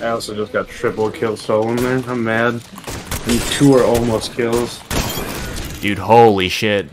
I also just got triple kill stolen there. I'm mad. And two are almost kills. Dude, holy shit.